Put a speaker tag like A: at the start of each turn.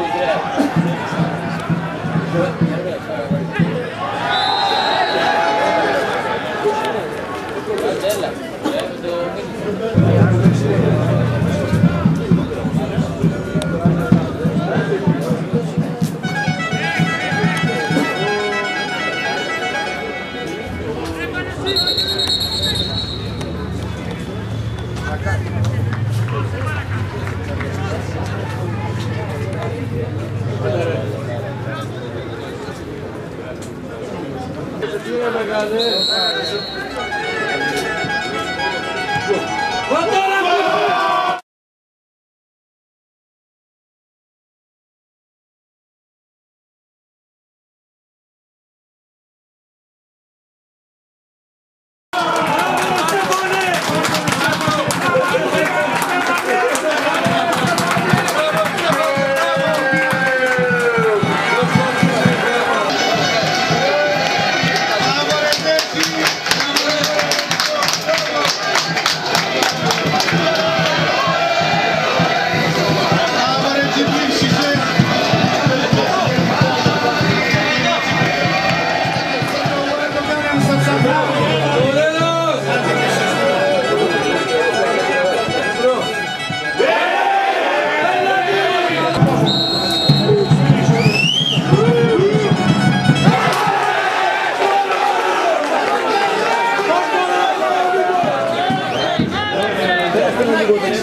A: Yeah. Τα